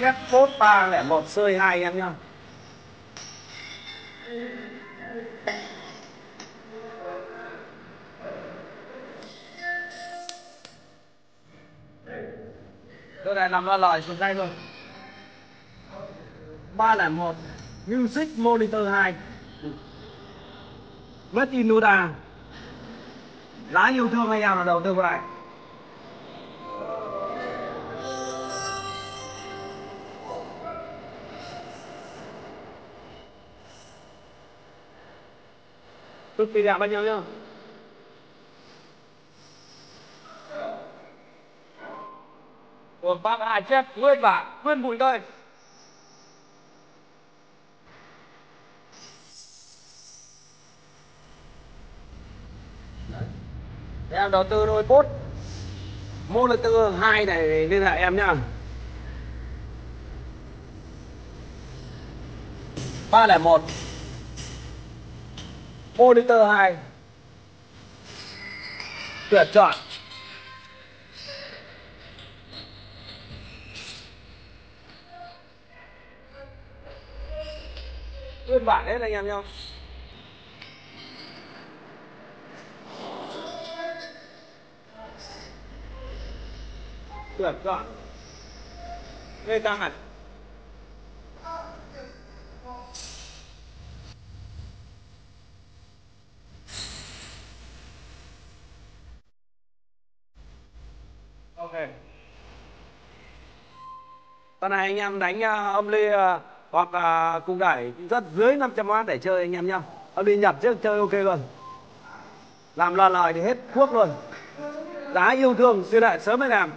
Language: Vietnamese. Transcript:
ghép phốt ba lẻ một sơi hai em nhá. Tôi này nằm ra lời xuống đây rồi ba lẻ một, music monitor hai. Made in Nuda. Giá yêu thương anh em là đầu tư vào cực kỳ đẹp anh em nhá. Một bác hai chép nguyên bản nguyên bụi đây em đầu tư đôi cốt monitor hai này liên hệ em nhá. Ba lẻ một monitor 2 tuyển chọn. Nguyên bản hết anh em nhau tuyển chọn. Đây tăng hẳn. Ok. Con này anh em đánh uh, âm ly uh, hoặc uh, cung đẩy rất dưới 500W để chơi anh em nhá. Âm ly nhập trước chơi ok luôn. Làm lời lời thì hết thuốc luôn. Giá yêu thương xuyên đại sớm mới làm.